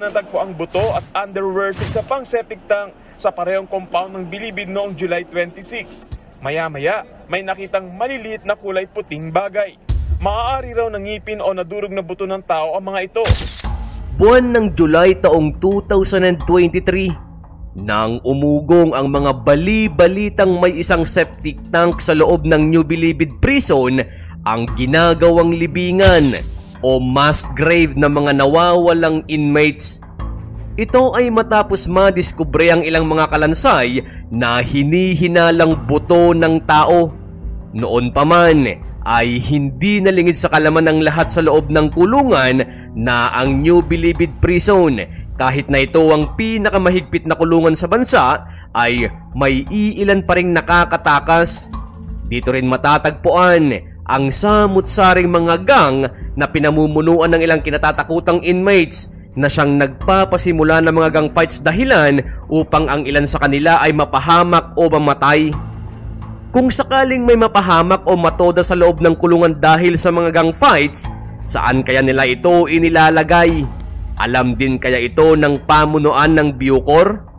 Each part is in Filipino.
Natagpo ang buto at underwear sa pang septic tank sa parehong compound ng Bilibid noong July 26. Maya-maya, may nakitang maliliit na kulay puting bagay. Maaari raw nangipin o nadurog na buto ng tao ang mga ito. Buwan ng July taong 2023 nang umugong ang mga bali-balitang may isang septic tank sa loob ng New Bilibid Prison ang ginagawang libingan o mass grave ng mga nawawalang inmates. Ito ay matapos madiskubre ang ilang mga kalansay na hinihinalang buto ng tao. Noon pa man ay hindi nalingid sa kalaman ng lahat sa loob ng kulungan na ang New Bilibid Prison kahit na ito ang pinakamahigpit na kulungan sa bansa ay may iilan pa ring nakakatakas. Dito rin matatagpuan ang samut-saring mga gang na pinamumunuan ng ilang kinatatakutang inmates na siyang nagpapasimula ng mga gang fights dahilan upang ang ilan sa kanila ay mapahamak o mamatay. Kung sakaling may mapahamak o matoda sa loob ng kulungan dahil sa mga gang fights, saan kaya nila ito inilalagay? Alam din kaya ito ng pamunuan ng Bucor?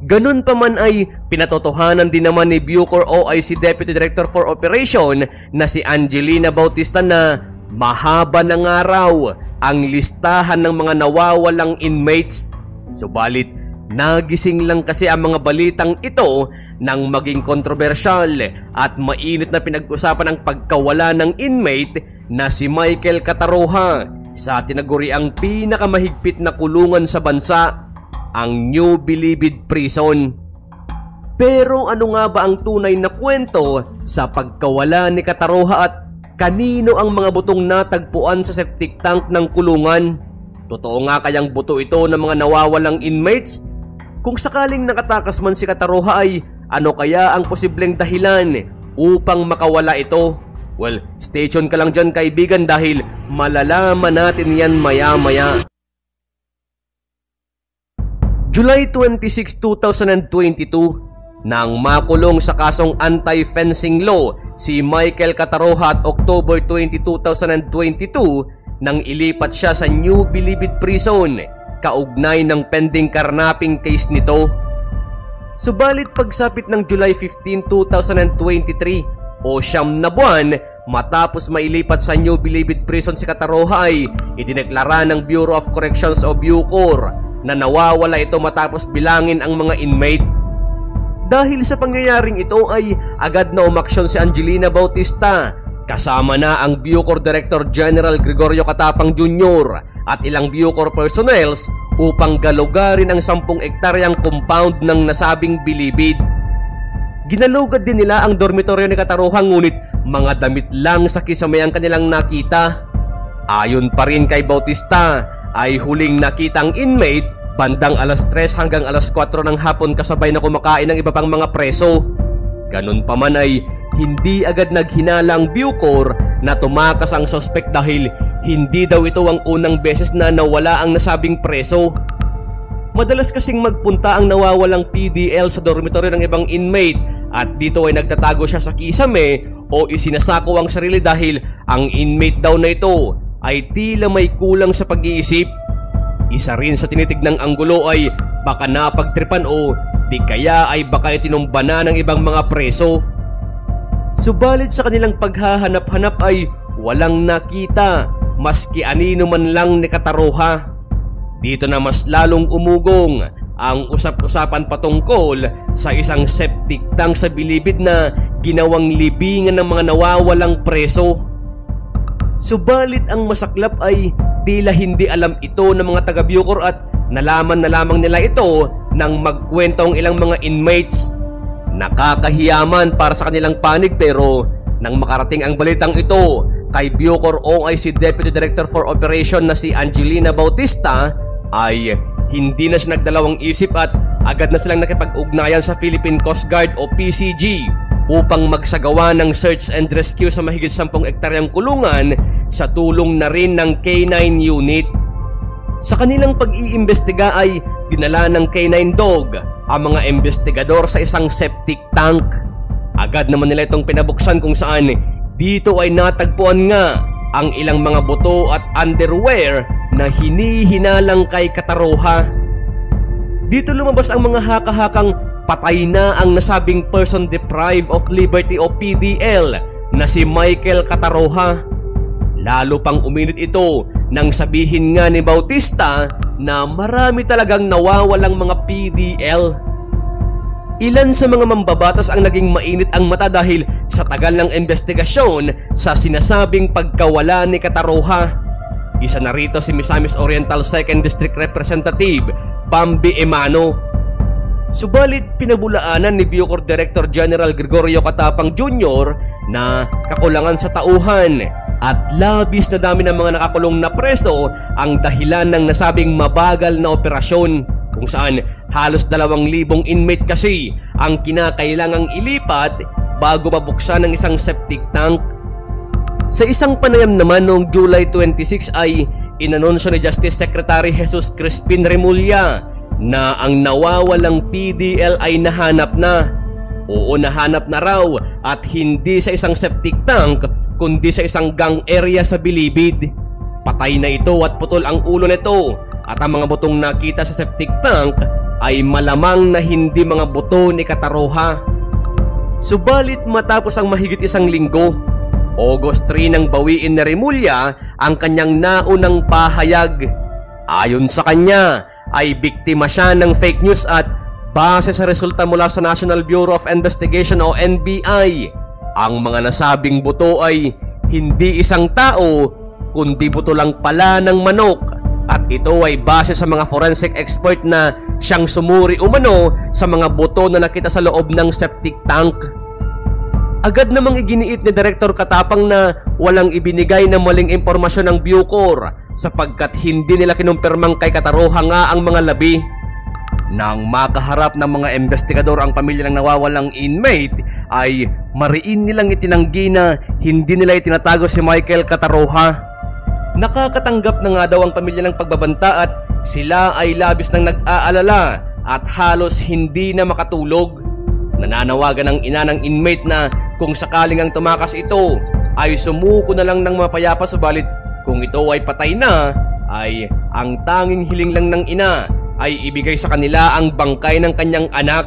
Ganun pa man ay pinatotohanan din naman ni Bucor OIC Deputy Director for Operation na si Angelina Bautista na mahaba ng araw ang listahan ng mga nawawalang inmates. Subalit, nagising lang kasi ang mga balitang ito nang maging kontrobersyal at mainit na pinag-usapan ang pagkawala ng inmate na si Michael Kataroha sa tinaguriang pinakamahigpit na kulungan sa bansa ang New Bilibid Prison. Pero ano nga ba ang tunay na kwento sa pagkawala ni Kataroha at kanino ang mga butong natagpuan sa septic tank ng kulungan? Totoo nga kayang buto ito ng mga nawawalang inmates? Kung sakaling nakatakas man si Kataroha ay ano kaya ang posibleng dahilan upang makawala ito? Well, stay tuned ka lang dyan kaibigan dahil malalaman natin yan maya-maya. July 26, 2022, nang makulong sa kasong anti-fencing law si Michael Kataroha at October 20, 2022 nang ilipat siya sa New Bilibid Prison kaugnay ng pending karnaping case nito. Subalit pagsapit ng July 15, 2023 o siyam na buwan matapos mailipat sa New Bilibid Prison si Kataroha ay idineklara ng Bureau of Corrections o Bucor na nawawala ito matapos bilangin ang mga inmate. Dahil sa pangyayaring ito ay agad na umaksyon si Angelina Bautista kasama na ang Bucor Director General Gregorio Katapang Jr. at ilang Bucor personnels upang galugarin ang 10 ektaryang compound ng nasabing bilibid. Ginalugad din nila ang dormitoryo ni Kataruhang ngunit mga damit lang sa kisame ang kanilang nakita. Ayon pa rin kay Bautista ay huling nakitang inmate bandang alas 3 hanggang alas 4 ng hapon kasabay na kumakain ng iba pang mga preso. Ganun pa man ay hindi agad naghinalang Bucor na tumakas ang suspect dahil hindi daw ito ang unang beses na nawala ang nasabing preso. Madalas kasing magpunta ang nawawalang PDL sa dormitoryo ng ibang inmate at dito ay nagtatago siya sa kisame o isinasako ang sarili dahil ang inmate daw na ito ay tila may kulang sa pag-iisip. Isa rin sa tinitignang anggulo ay baka napagtripan o di kaya ay baka itinumba na ng ibang mga preso. Subalit sa kanilang paghahanap-hanap ay walang nakita maski anino man lang ni Kataroha. Dito na mas lalong umugong ang usap-usapan patungkol sa isang septic tank sa bilibid na ginawang libingan ng mga nawawalang preso. Subalit ang masaklap ay tila hindi alam ito ng mga taga Bucor at nalaman na lamang nila ito nang magkwento ang ilang mga inmates. Nakakahiyaman para sa kanilang panig pero nang makarating ang balitang ito kay Bucor OIC Deputy Director for Operation na si Angelina Bautista ay hindi na siya nagdalawang isip at agad na silang nakipag-ugnayan sa Philippine Coast Guard o PCG upang magsagawa ng search and rescue sa mahigit 10 ektaryang kulungan sa tulong na rin ng K9 unit. Sa kanilang pag-iimbestiga ay dinala ng K9 dog ang mga investigador sa isang septic tank. Agad naman nila itong pinabuksan kung saan dito ay natagpuan nga ang ilang mga buto at underwear na hinihinalang kay Kataroha. Dito lumabas ang mga haka-hakang patay na ang nasabing person deprived of liberty o PDL na si Michael Kataroha. Lalo pang uminit ito nang sabihin nga ni Bautista na marami talagang nawawalang mga PDL. Ilan sa mga mambabatas ang naging mainit ang mata dahil sa tagal ng investigasyon sa sinasabing pagkawala ni Kataroha. Isa na rito si Misamis Oriental 2nd District Representative Bambi Emano. Subalit pinabulaanan ni Bucor Director General Gregorio Katapang Jr. na kakulangan sa tauhan at labis na dami ng mga nakakulong na preso ang dahilan ng nasabing mabagal na operasyon kung saan halos dalawang libong inmate kasi ang kinakailangang ilipat bago mabuksan ng isang septic tank. Sa isang panayam naman noong July 26 ay inanunsyo ni Justice Secretary Jesus Crispin Remulla na ang nawawalang PDL ay nahanap na. Oo nahanap na raw at hindi sa isang septic tank kundi sa isang gang area sa Bilibid. Patay na ito at putol ang ulo nito at ang mga butong nakita sa septic tank ay malamang na hindi mga buto ni Kataroha. Subalit matapos ang mahigit isang linggo, August 3 nang bawiin ni Remulla ang kanyang naunang pahayag. Ayon sa kanya ay biktima siya ng fake news at base sa resulta mula sa National Bureau of Investigation o NBI, ang mga nasabing buto ay hindi isang tao kundi buto lang pala ng manok at ito ay base sa mga forensic expert na siyang sumuri umano sa mga buto na nakita sa loob ng septic tank. Agad namang iginiit ni Director Katapang na walang ibinigay na maling impormasyon ng Bucor sapagkat hindi nila kinumpirmang kay Kataroha nga ang mga labi. Nang makaharap ng mga investigador ang pamilya ng nawawalang inmate ay mariin nilang itinanggi na hindi nila itinatago si Michael Kataroha. Nakakatanggap na nga daw ang pamilya ng pagbabanta at sila ay labis nang nag-aalala at halos hindi na makatulog. Nananawagan ng ina ng inmate na kung sakaling ang tumakas ito ay sumuko na lang ng mapayapa subalit kung ito ay patay na ay ang tanging hiling lang ng ina ay ibigay sa kanila ang bangkay ng kanyang anak.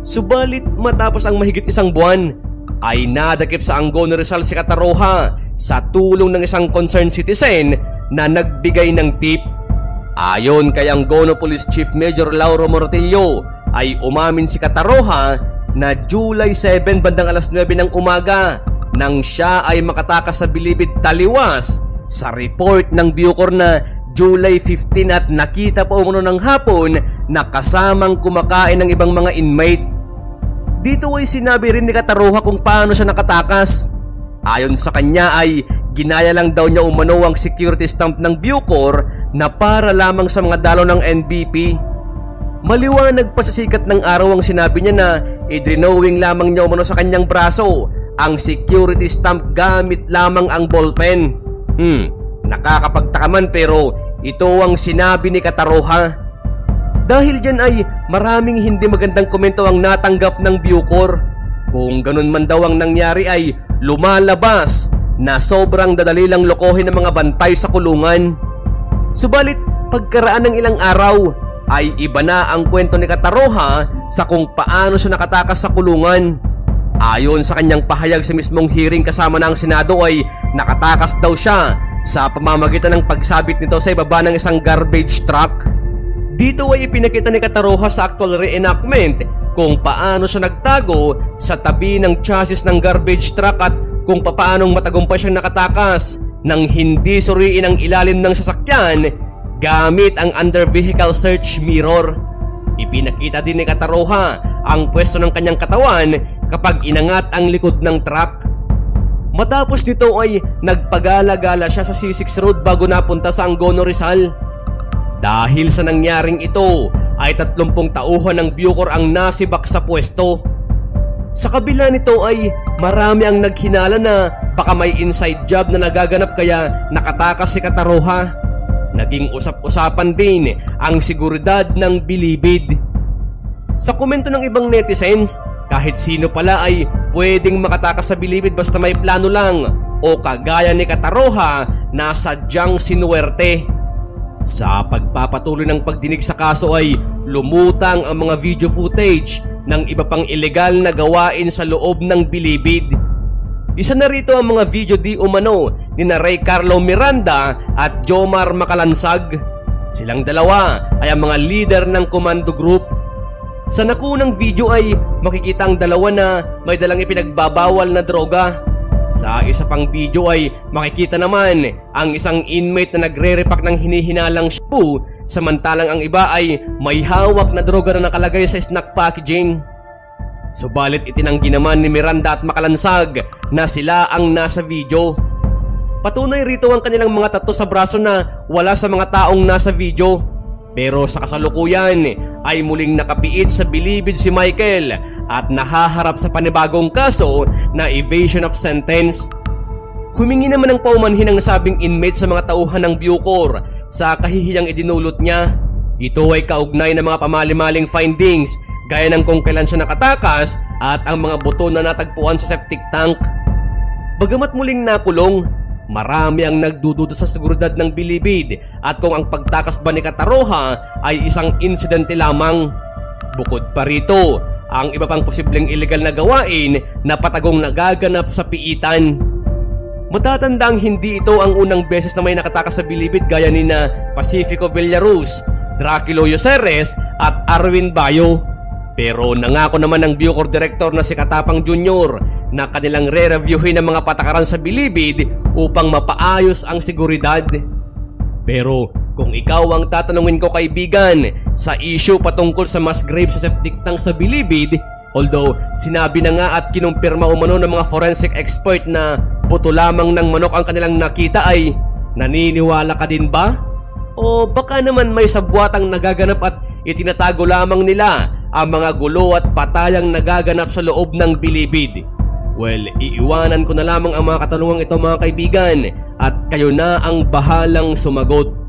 Subalit matapos ang mahigit isang buwan ay nadakip sa Angono Rizal si Kataroha sa tulong ng isang concerned citizen na nagbigay ng tip. Ayon kay Angono Police Chief Major Lauro Mortillo ay umamin si Kataroha na July 7 bandang alas 9 ng umaga nang siya ay makatakas sa Bilibid Taliwas sa report ng Bucor na July 15 at nakita pa umuno ng hapon na kasamang kumakain ng ibang mga inmate. Dito ay sinabi rin ni Kataroha kung paano siya nakatakas. Ayon sa kanya ay ginaya lang daw niya umano ang security stamp ng Bucor na para lamang sa mga dalo ng NBP. Maliwanag pa sa sikat ng araw ang sinabi niya na idrinowing lamang niya umano sa kanyang braso ang security stamp gamit lamang ang ballpen. Hmm, nakakapagtaka man pero ito ang sinabi ni Kataroha. Dahil dyan ay maraming hindi magandang komento ang natanggap ng Bucor. Kung ganun man daw ang nangyari ay lumalabas na sobrang dadali lang lokohin ng mga bantay sa kulungan. Subalit pagkaraan ng ilang araw ay iba na ang kwento ni Kataroha sa kung paano siya nakatakas sa kulungan. Ayon sa kanyang pahayag sa mismong hearing kasama ng Senado ay nakatakas daw siya sa pamamagitan ng pagsabit nito sa ibaba ng isang garbage truck. Dito ay ipinakita ni Kataroha sa actual reenactment kung paano siya nagtago sa tabi ng chassis ng garbage truck at kung paanong matagumpay siyang nakatakas nang hindi suriin ang ilalim ng sasakyan gamit ang under vehicle search mirror. Ipinakita din ni Kataroha ang pwesto ng kanyang katawan kapag inangat ang likod ng truck. Matapos nito ay nagpagala-gala siya sa C6 Road bago napunta sa Angono Rizal. Dahil sa nangyaring ito ay 30 tauhan ng Bucor ang nasibak sa pwesto. Sa kabila nito ay marami ang naghinala na baka may inside job na nagaganap kaya nakatakas si Kataroha. Naging usap-usapan din ang seguridad ng bilibid. Sa komento ng ibang netizens, kahit sino pala ay pwedeng makatakas sa bilibid basta may plano lang o kagaya ni Kataroha na sadyang sinuwerte. Sa pagpapatuloy ng pagdinig sa kaso ay lumutang ang mga video footage ng iba pang ilegal na gawain sa loob ng bilibid. Isa na rito ang mga video di umano ni na Ray Carlo Miranda at Jomar Makalansag. Silang dalawa ay ang mga leader ng Commando Group. Sa nakunang video ay makikita ang dalawa na may dalang ipinagbabawal na droga. Sa isa pang video ay makikita naman ang isang inmate na nagre-repack ng hinihinalang shabu samantalang ang iba ay may hawak na droga na nakalagay sa snack packaging. Subalit itinanggi naman ni Miranda at Makalansag na sila ang nasa video. Patunay rito ang kanilang mga tato sa braso na wala sa mga taong nasa video. Pero sa kasalukuyan ay muling nakapiit sa bilibid si Michael at nahaharap sa panibagong kaso na evasion of sentence. Humingi naman ng paumanhin ang nasabing inmate sa mga tauhan ng Bucor sa kahihiyang idinulot niya. Ito ay kaugnay ng mga pamalimaling findings gaya ng kung kailan siya nakatakas at ang mga buto na natagpuan sa septic tank. Bagamat muling nakulong, marami ang nagdududa sa seguridad ng bilibid at kung ang pagtakas ba ni Kataroha ay isang insidente lamang. Bukod pa rito, ang iba pang posibleng illegal na gawain na patagong nagaganap sa piitan. Matatandang hindi ito ang unang beses na may nakatakas sa bilibid gaya ni na Pacifico Villaruz, Dracula Yoseres at Arwin Bayo. Pero nangako naman ng Bucor Director na si Katapang Jr. na kanilang re-reviewin ang mga patakaran sa bilibid upang mapaayos ang seguridad. Pero kung ikaw ang tatanungin ko kaibigan sa issue patungkol sa mass grave sa septic tank sa bilibid, although sinabi na nga at kinumpirma umano ng mga forensic expert na buto lamang ng manok ang kanilang nakita ay naniniwala ka din ba? O baka naman may sabwatang nagaganap at itinatago lamang nila ang mga gulo at patayang nagaganap sa loob ng bilibid. Well, iiwanan ko na lamang ang mga katanungang ito mga kaibigan at kayo na ang bahalang sumagot.